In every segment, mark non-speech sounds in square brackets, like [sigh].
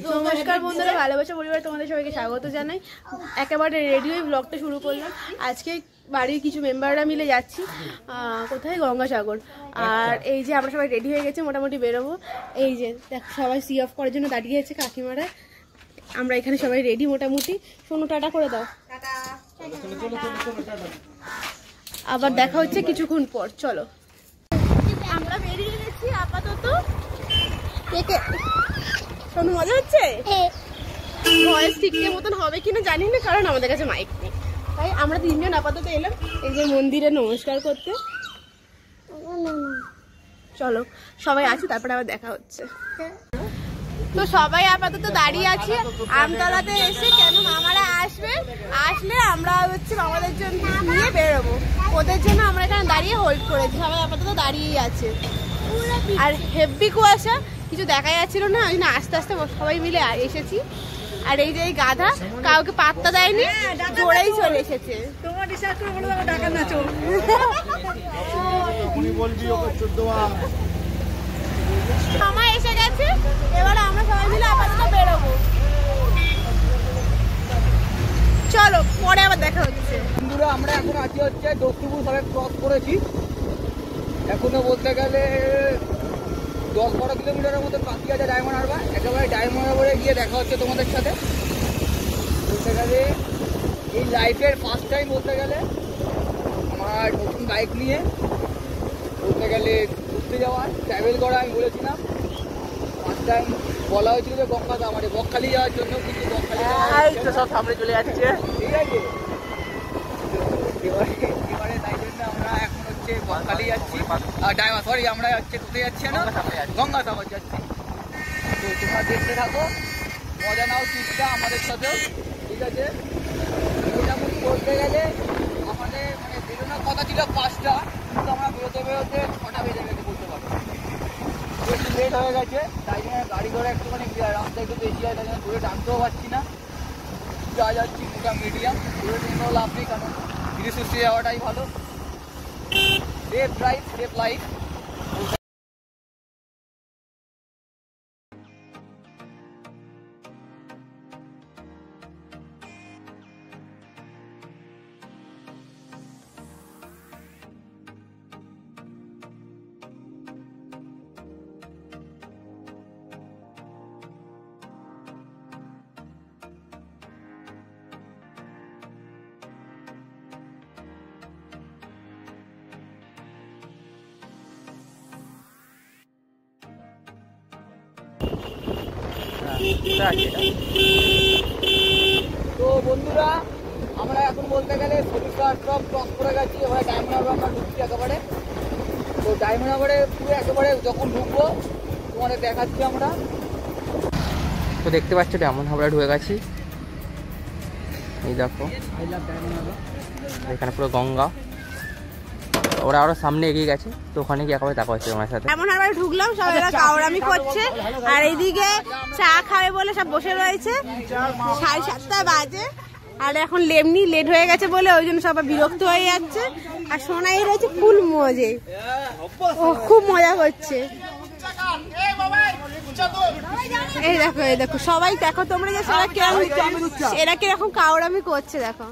নমস্কার বন্ধুরা ভালোবাসা পরিবার তোমাদের সবাইকে স্বাগত জানাই। একেবারে রেডি হয়ে ব্লগটা শুরু করলাম। আজকে বাড়ির কিছু মেম্বাররা মিলে যাচ্ছি। কোথায়? গঙ্গাসাগর। আর এই যে আমরা সবাই রেডি হয়ে গেছে মোটামুটি বেরোবো। এই যে দেখ সবাই সি অফ করার জন্য দাঁড়িয়ে আছে কাকিমারা। আমরা এখানে সবাই রেডি মোটামুটি। শোনো টাটা করে দাও। আবার দেখা হচ্ছে কিছুক্ষণ পর। চলো। আমরা বেরিয়ে গেছি আপাতত। কে কে? শোনো মজা হচ্ছে? ভয়েস ঠিকঠাক মতন হবে কিনা জানি না কারণ আমাদের কাছে মাইক নেই। তাই আমরা তিনজন আপাতত এলাম এই যে মন্দিরে নমস্কার করতে। চলো সবাই আছে তারপরে আবার দেখা হচ্ছে। তো সবাই আপাতত দাঁড়িয়ে আছি আমতলাতে এসে কেন মামারা আসবে? আসলে আমরা হচ্ছে মামাদের জন্য নিয়ে বেরোবো। ওদের জন্য আমরা এখানে দাঁড়িয়ে হোল্ড করেছি সবাই আপাতত দাঁড়িয়েই আছে। আর হেভি কুয়াশা কিছু দেখা যাচ্ছিল না ওই আস্তে আস্তে সবাই মিলে এসেছি। আর এই যে এই গাধা কাউকে পাত্তা দেয়নি জোরেই চলে এসেছে। তোমার রিসার্চ করে বলো আমার টাকা নাচো। তখনই বলবি ওকে চোদ্দ মামা এসে গেছে এবার আমরা সবাই মিলে আপাতত বেরোবো। চলো পরে আবার দেখা হচ্ছে। বন্ধুরা আমরা এখন আছি হচ্ছে দস্তুপুর সবাই ক্রস করেছি। এখনও বলতে গেলে দশ বারো কিলোমিটারের মতো বাকি আছে ডায়মন্ড হারবার। একেবারে ডায়মন্ড হারবারে গিয়ে দেখা হচ্ছে তোমাদের সাথে। বলতে গেলে এই লাইফের ফার্স্ট টাইম বলতে গেলে আমার নতুন বাইক নিয়ে বলতে গেলে ঘুরতে যাওয়ার ট্রাভেল করা আমি বলেছিলাম। ফার্স্ট টাইম বলা হয়েছিল যে গঙ্গা আমাদের বকখালি যাওয়ার জন্য কিন্তু বকখালি সব সামনে চলে যাচ্ছে। ঠিক আছে তো এবারে এবারে তাই জন্য আমরা এখন হচ্ছে বকখালি যাচ্ছি। ডাইভার সরি আমরা হচ্ছে কোথায় যাচ্ছি না গঙ্গা সাগর যাচ্ছি। তো তোমরা দেখতে থাকো। মজা নাও ট্রিপটা আমাদের সাথেও ঠিক আছে? মোটামুটি বলতে গেলে আমাদের মানে বেরোনোর কথা ছিল পাঁচটা কিন্তু আমরা বেরোতে বেরোতে ছটা বেজে গেছে বলতে পারব একটু লেট হয়ে গেছে তাই জন্য গাড়ি ঘোড়া একটুখানি রাস্তা একটু বেশি হয় তাই জন্য ঘুরে টানতেও পারছি না। যা যাচ্ছি মোটা মিডিয়াম ঘুরে নিয়েও লাভ নেই কারণ ধীরে সুস্থে যাওয়াটাই ভালো। सेफ़ ड्राइव सेफ़ लाइफ তো বন্ধুরা আমরা এখন বলতে গেলে সরিষা সব ক্রস করে গেছি এবারে ডায়মন্ড হারবার আমরা ঢুকছি একেবারে। তো ডায়মন্ড হারবারে পুরো একেবারে যখন ঢুকবো তোমাদের দেখাচ্ছি আমরা। তো দেখতে পাচ্ছ ডায়মন্ড হাবড়া ঢুকে গেছি। এই দেখো এখানে পুরো গঙ্গা। ওরা আরও সামনে এগিয়ে গেছে তো ওখানে গিয়ে একেবারে দেখা হচ্ছে তোমার সাথে। এমন আবার ঢুকলাম সবাই এরা কাউরামি করছে আর এইদিকে চা খাবে বলে সব বসে রয়েছে। সাড়ে সাতটা বাজে আর এখন লেমনি লেট হয়ে গেছে বলে ওই জন্য সবাই বিরক্ত হয়ে যাচ্ছে। আর সোনাই রয়েছে ফুল মজে। ও খুব মজা করছে। এই দেখো এই দেখো সবাই দেখো তোমরা যে সবাই কীরকম এরা কীরকম কাউরামি করছে দেখো।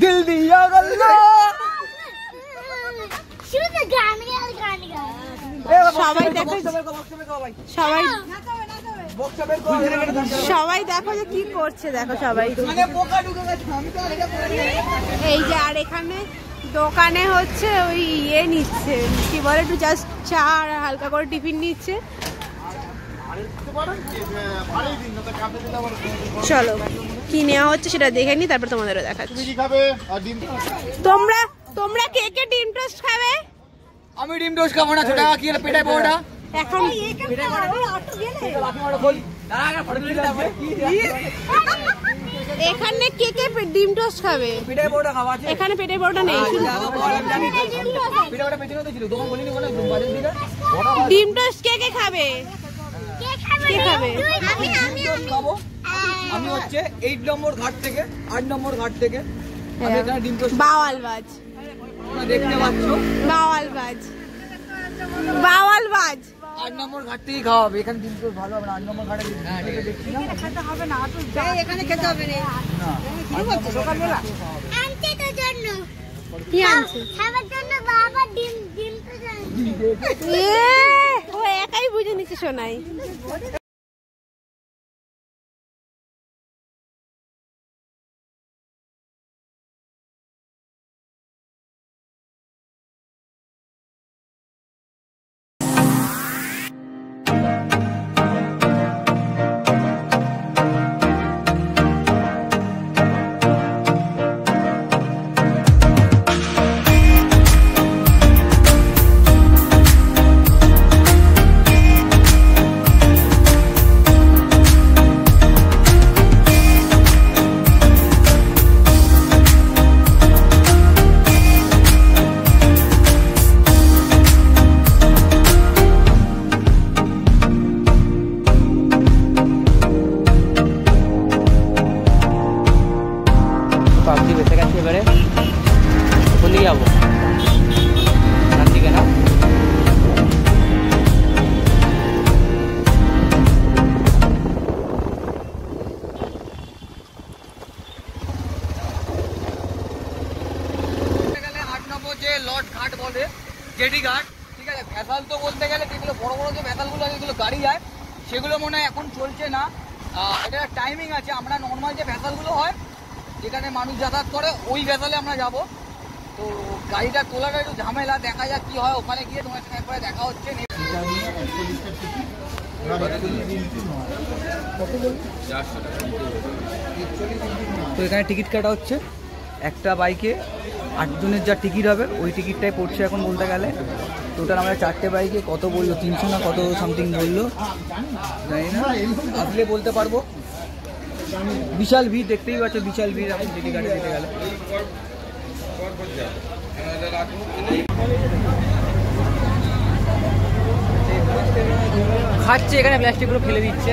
দিল দিয়া গল্লা সবাই দেখো। সবাই সবাই দেখো যে কি করছে দেখো সবাই। এই যে আর এখানে দোকানে হচ্ছে ওই ইয়ে নিচ্ছে কি বলে একটু জাস্ট চা আর হালকা করে টিফিন নিচ্ছে। চলো কি নেওয়া হচ্ছে সেটা দেখে নি তারপর তোমাদেরও দেখাচ্ছি। তুমি কি খাবে আর ডিম তোমরা তোমরা কে কে ডিম টোস্ট খাবে আমি ডিম টোস্ট খাব না ছোটা কি পেটাই বড়টা এখন এখানে কে কে ডিম টোস্ট খাবে এখানে পেটের বড়টা নেই ডিম টোস্ট কে কে খাবে কে খাবে খাব আমি হচ্ছে এইট নম্বর ঘাট থেকে আট নম্বর ঘাট থেকে আমি এখানে ডিম টোস্ট বাওয়াল বাজ তোমরা দেখতে পাচ্ছ। বাওয়াল বাজ আট নম্বর ঘাট থেকেই খাওয়া হবে এখানে দিন করে ভালো হবে না। আট নম্বর ঘাটে দেখছি না? এখানে খেতে হবে রে সকালবেলা? আনতে তো জন্য। কি আনছে? খাবার জন্য বাবা ডিম ডিম তো জন্য ও একাই বুঝে নিচ্ছে শোনাই তো যেগুলো বড় বড় যে ভেসালগুলো আছে, যেগুলো গাড়ি যায়, সেগুলো মনে হয় এখন চলছে না। এটা টাইমিং আছে, আমরা নর্মাল যে ভেসালগুলো হয়, যেখানে মানুষ যাতায়াত করে, ওই ভেসালে আমরা যাব। তো গাড়িটা তোলাটা একটু ঝামেলা, দেখা যাক কি হয়, ওখানে গিয়ে তোমার সঙ্গে একবারে দেখা হচ্ছে তো এখানে টিকিট কাটা হচ্ছে। একটা বাইকে আটজনের যা টিকিট হবে, ওই টিকিটটাই পড়ছে এখন বলতে গেলে। টোটাল আমরা চারটে বাইকে কত বলল? তিনশো না কত সামথিং বলল? জানি না। আসলে বলতে পারব। বিশাল ভিড়, দেখতেই পাচ্ছ বিশাল ভিড়, এখন টিকিট কাটে দিতে গেলে। খাচ্ছে, এখানে প্লাস্টিকগুলো ফেলে দিচ্ছে।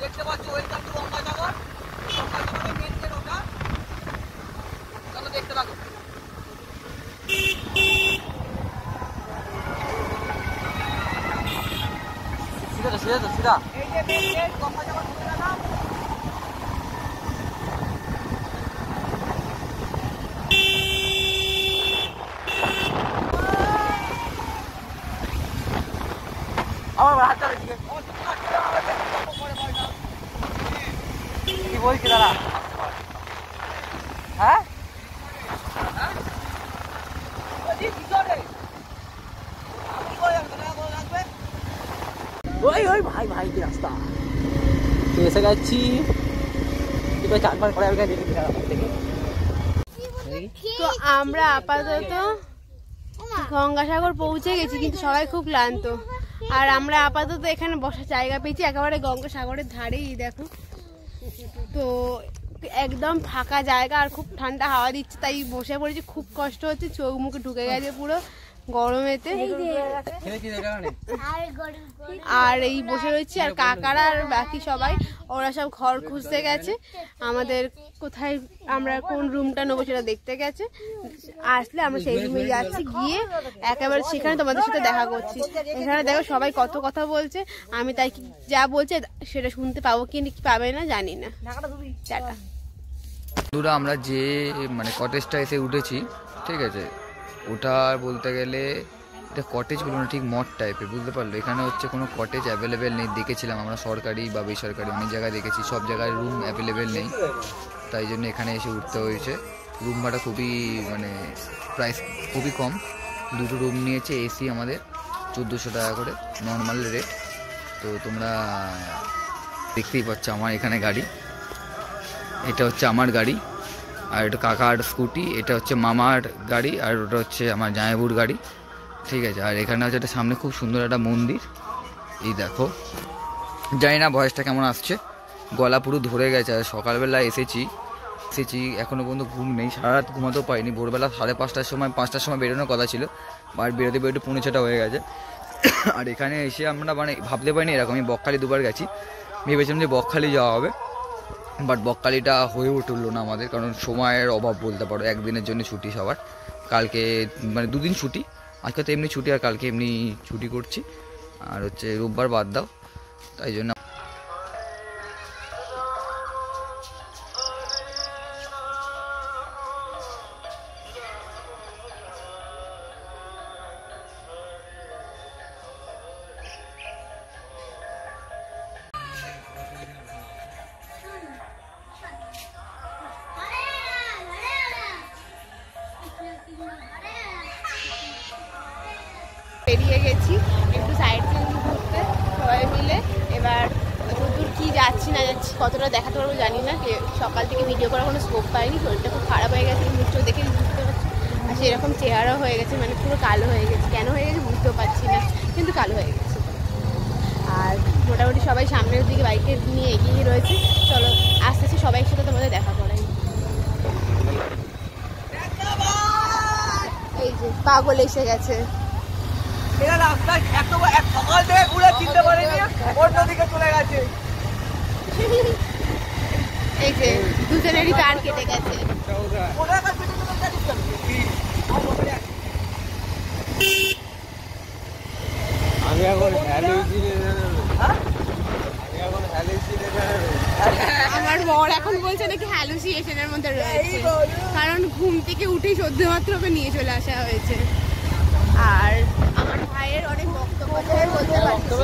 দেখতে পাচ্ছ ওয়েলকাম টু গঙ্গাসাগর গঙ্গাসাগরের মেন গেট ওটা চলো দেখতে থাকো সিধা তো সিধা তো সিধা এই যে মেন গেট গঙ্গাসাগর ঢুকে গেলাম আমার দিকে। কি বলছি দাদা? হ্যাঁ? ওই ওই ভাই ভাই কি রাস্তা? তো এসে গেছি। এবার চারবার পরে আমি দেখে থেকে। তো আমরা আপাতত গঙ্গাসাগর পৌঁছে গেছি কিন্তু সবাই খুব ক্লান্ত। আর আমরা আপাতত এখানে বসার জায়গা পেয়েছি, একেবারে গঙ্গাসাগরের ধারেই, দেখো। তো একদম ফাঁকা জায়গা, আর খুব ঠান্ডা হাওয়া দিচ্ছে, তাই বসে পড়েছি, খুব কষ্ট হচ্ছে চোখ মুখে ঢুকে গেছে পুরো। গরমেতে? আর এই বসে রয়েছি আর কাকারা আর বাকি সবাই ওরা সব ঘর খুঁজতে গেছে। আমাদের কোথায় আমরা কোন রুমটা নেব সেটা দেখতে গেছে। আসলে আমরা সেই রুমে যাচ্ছি গিয়ে একেবারে সেখানে তোমাদের সাথে দেখা করছি। এখানে দেখো সবাই কত কথা বলছে আমি তাই যা বলছে সেটা শুনতে পাবো কি কি পাবে না জানি না। টাটা। বন্ধুরা আমরা যে মানে কটেজটা এসে উঠেছি ঠিক আছে? ওটা বলতে গেলে এটা কটেজ বলব না, ঠিক মঠ টাইপের বুঝতে পারল? এখানে হচ্ছে কোনো কটেজ অ্যাভেলেবেল নেই, দেখেছিলাম আমরা সরকারি বা বেসরকারি, অনেক জায়গায় দেখেছি, সব জায়গায় রুম অ্যাভেলেবেল নেই। তাই জন্য এখানে এসে উঠতে হয়েছে। রুম ভাড়া খুবই মানে প্রাইস খুবই কম। দুটো রুম নিয়েছে এসি আমাদের, চোদ্দোশো টাকা করে নর্মাল রেট তো তোমরা দেখতেই পাচ্ছ আমার এখানে গাড়ি। এটা হচ্ছে আমার গাড়ি। আর এটা কাকার স্কুটি, এটা হচ্ছে মামার গাড়ি আর ওটা হচ্ছে আমার জামাইবুর গাড়ি। ঠিক আছে, আর এখানে হচ্ছে একটা সামনে খুব সুন্দর একটা মন্দির। এই দেখো, জানি না ভয়েসটা কেমন আসছে, গলা পুরো ধরে গেছে। আর সকালবেলা এসেছি এসেছি এখনও পর্যন্ত ঘুম নেই, সারা রাত ঘুমাতেও পাইনি ভোরবেলা সাড়ে পাঁচটার সময় পাঁচটার সময় বেরোনোর কথা ছিল আর বেরোতে বেরোতে পৌনে ছটা হয়ে গেছে। আর এখানে এসে আমরা মানে ভাবতে পারিনি এরকম আমি বকখালি দুবার গেছি। ভেবেছিলাম যে বকখালি যাওয়া হবে। বাট বকখালিটা হয়ে উঠল না আমাদের, কারণ সময়ের অভাব বলতে পারো, একদিনের জন্য ছুটি সবার। কালকে মানে দুদিন ছুটি, আজকে তো এমনি ছুটি আর কালকে এমনি ছুটি করছি। আর হচ্ছে রোববার বাদ দাও, তাই জন্য বেরিয়ে গেছি, একটু সাইড সিন ঘুরতে, সবাই মিলে। এবার দূর কি যাচ্ছি, না যাচ্ছি, কতটা দেখাতে পারব জানি না, যে সকাল থেকে ভিডিও করার কোনো স্কোপ পাইনি, শরীরটা খুব খারাপ হয়ে গেছে মুখটা দেখে বুঝতে পারছি আর সেরকম চেহারা হয়ে গেছে মানে পুরো কালো হয়ে গেছে। কেন হয়ে গেছে বুঝতেও পারছি না, কিন্তু কালো হয়ে গেছে। আর মোটামুটি সবাই সামনের দিকে বাইকে নিয়ে এগিয়ে রয়েছে। চলো, আস্তে আস্তে সবাই সাথে তোমাদের দেখা করাই এই যে পাগল এসে গেছে। এরা রাস্তায় এত এক সকাল থেকে ঘুরে চিনতে পারেনি অন্যদিকে চলে গেছে। এই যে দুজনেরই কার কেটে গেছে। কাছে জানিস না। আমি এখন হ্যালুইজি আমি এখন আমার বর এখন বলছে নাকি হ্যালুসিয়েশনের মধ্যে রয়েছে। কারণ ঘুম থেকে উঠেই সদ্য মাত্র ওকে নিয়ে চলে আসা হয়েছে। আর আমার ভাইয়ের অনেক বক্তব্য বলতে পারছি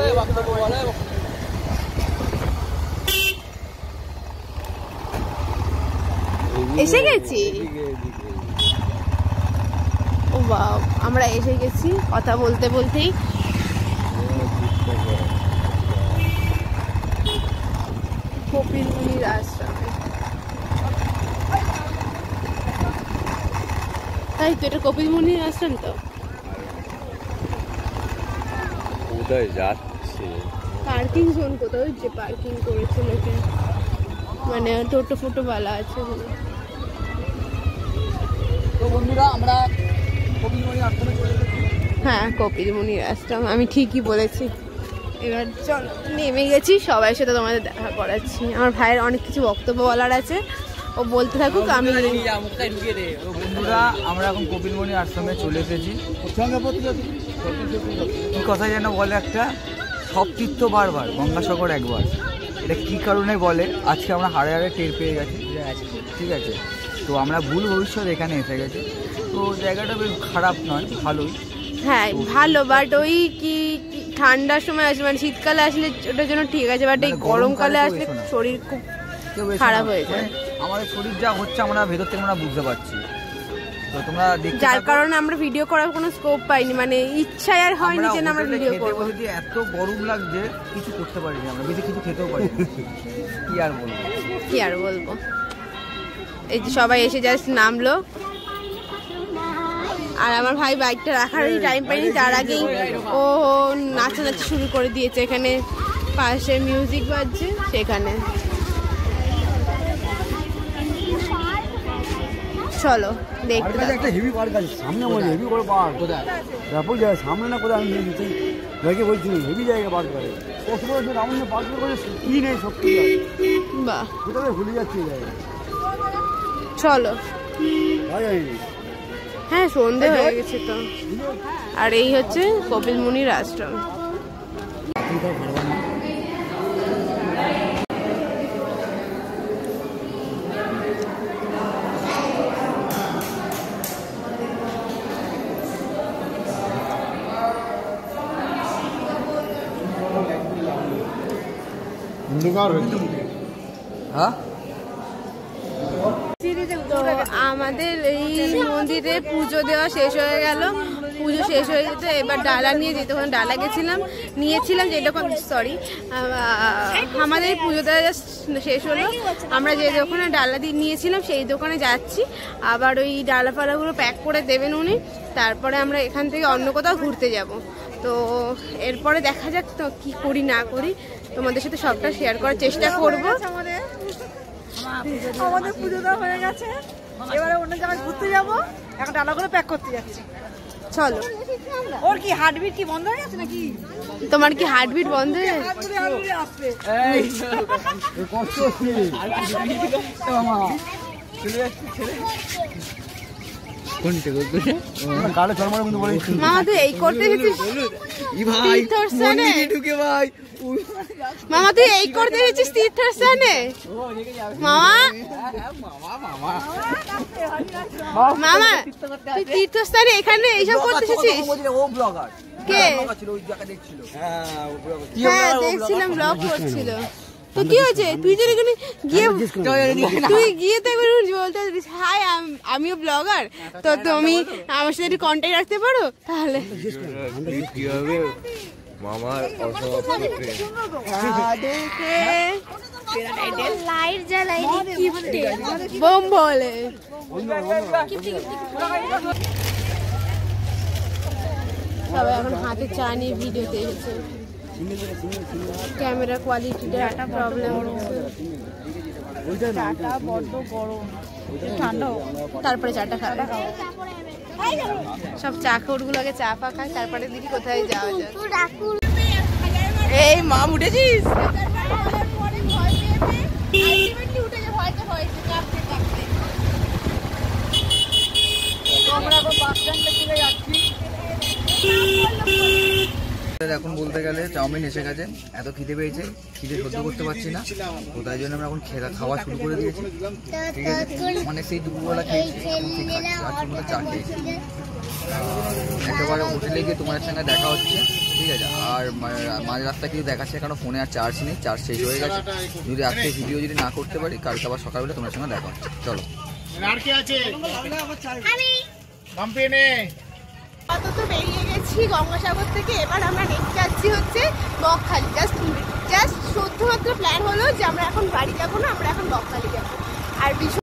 এসে গেছি? ও বাবা আমরা এসে গেছি কথা বলতে বলতেই কপিল মুনির আশ্রমে। তাই তো এটা কপিল মুনির আশ্রম তো। কোথায় যাচ্ছে? পার্কিং জোন কোথাও যে পার্কিং করেছে লোকে। মানে টোটো ফোটো বালা আছে তো বন্ধুরা আমরা আশ্রমে চলে হ্যাঁ কপিল মুনির আশ্রম। আমি ঠিকই বলেছি। এবার চল নেমে গেছি সবাই সাথে তোমাদের দেখা করাচ্ছি। আমার ভাইয়ের অনেক কিছু বক্তব্য বলার আছে। ও বলতে থাকুক আমি তো বন্ধুরা আমরা এখন কপিলমণি আশ্রমে চলে এসেছি। কি কথা যেন বলে একটা? সব তীর্থ বারবার গঙ্গাসাগর একবার। এটা কি কারণে বলে? আজকে আমরা হাড়ে হাড়ে টের পেয়ে গেছি। ঠিক আছে? তো আমরা ভুল ভবিষ্যৎ এখানে এসে গেছি। তো জায়গাটা বেশ খারাপ নয় ভালোই। হ্যাঁ ভালো বাট ওই কি ঠান্ডার সময় আসলে মানে শীতকালে আসলে ওটার জন্য ঠিক আছে বাট এই মানে গরমকালে আসলে শরীর খুব খারাপ হয়ে যায়। মানে আমাদের শরীর যা হচ্ছে আমরা ভেতর থেকে আমরা বুঝতে পারছি। তো তোমরা যার কারণে আমরা ভিডিও করার কোনো স্কোপ পাইনি মানে ইচ্ছাই আর হয়নি যে আমরা ভিডিও করব। এত গরম লাগছে কিছু করতে পারিনি আমরা বেশি কিছু খেতেও পারি [laughs] কি আর বলব? কি আর বলব? এই যে সবাই এসে জাস্ট নামলো। আর আমার ভাই বাইকটা রাখারই টাইম পাইনি তার আগেই ও নাচানাচি শুরু করে দিয়েছে এখানে পাশে মিউজিক বাজছে সেখানে। চলো দেখতে একটা হেভি পার্ক আছে সামনে বলে হেভি বড় পার্ক কোথায় ব্যাপক জায়গা সামনে না কোথায় আমি নিয়েছি দেখে বলছি হেভি জায়গা পার্ক করে। কত বড় রাউন্ড পার্ক করে কি নেই সব কিছু বাহ। কোথায় ভুলে যাচ্ছি জায়গা চলো। হ্যাঁ সন্ধে হয়ে গেছে তো। আর এই হচ্ছে কপিল মুনির আশ্রম। হ্যাঁ? মন্দিরে পুজো দেওয়া শেষ হয়ে গেল। পুজো শেষ হয়ে যেতে এবার ডালা নিয়ে যেতে ওখানে ডালা গেছিলাম নিয়েছিলাম যে দোকান সরি আমাদের এই পুজো দেওয়া শেষ হলো। আমরা যে দোকানে ডালা দিয়ে নিয়েছিলাম সেই দোকানে যাচ্ছি। আবার ওই ডালা ফালাগুলো প্যাক করে দেবেন উনি। তারপরে আমরা এখান থেকে অন্য কোথাও ঘুরতে যাব। তো এরপরে দেখা যাক তো কি করি না করি। তোমাদের সাথে সবটা শেয়ার করার চেষ্টা করব। আমাদের। পুজো দেওয়া হয়ে গেছে। এবারে অন্য জায়গায় ঘুরতে যাব। এখন ডালাগুলো প্যাক করতে যাচ্ছি চলো ওর কি হার্টবিট কি বন্ধ হয়ে গেছে নাকি তোমার কি হার্টবিট বন্ধ হয়ে গেছে? কালে চরমারে কিন্তু বলে মামা তুই এই করতে এসেছিস ঢুকে ভাই মামা তুই এই করতে এসেছিস তীর্থস্থানে? মামা? মামা তুই তীর্থস্থানে এখানে এইসব করতে এসেছিস ও ব্লগার। কে? ছিল ওই জায়গা দেখছিল। হ্যাঁ দেখছিলাম ব্লগ করছিল। তো কি হয়েছে? তুই যদি এখানে গিয়ে তুই গিয়ে তো একবার বলতে পারিস হাই আমিও ব্লগার তো তুমি আমার সাথে একটু কন্ট্যাক্ট রাখতে পারো? তাহলে লাইট জ্বালাই গিফটে বোম বলে। সবাই এখন হাতে চা নিয়ে ভিডিওতে এসেছে। ক্যামেরা কোয়ালিটিটা একটা প্রবলেম হচ্ছে তারপরে চাটা খাবে। সব চা খোরগুলো আগে চা ফা খায় তারপরে দেখি কোথায় যাওয়া যায়। এই মাম উঠেছিস? এখন বলতে গেলে চাউমিন এসে গেছে। এত খিদে পেয়েছে খিদে সহ্য করতে পারছি না। তো তাই জন্য আমরা এখন খেলা খাওয়া শুরু করে দিয়েছি। ঠিক আছে? মানে সেই দুপুরবেলা খেয়েছি আর চা একেবারে হোটেলে গিয়ে তোমার সঙ্গে দেখা হচ্ছে। ঠিক আছে? আর মাঝ রাস্তা কিছু দেখাচ্ছে কারণ ফোনে আর চার্জ নেই। চার্জ শেষ হয়ে গেছে। যদি আজকে ভিডিও যদি না করতে পারি কালকে আবার সকালবেলা তোমার সঙ্গে দেখা হচ্ছে চলো। আপাতত বেরিয়ে গেছি গঙ্গাসাগর থেকে। এবার আমরা নেক্সট যাচ্ছি হচ্ছে বকখালি। জাস্ট জাস্ট শুধুমাত্র প্ল্যান হলো যে আমরা এখন বাড়ি যাব না, আমরা এখন বকখালি যাব। আর ভীষণ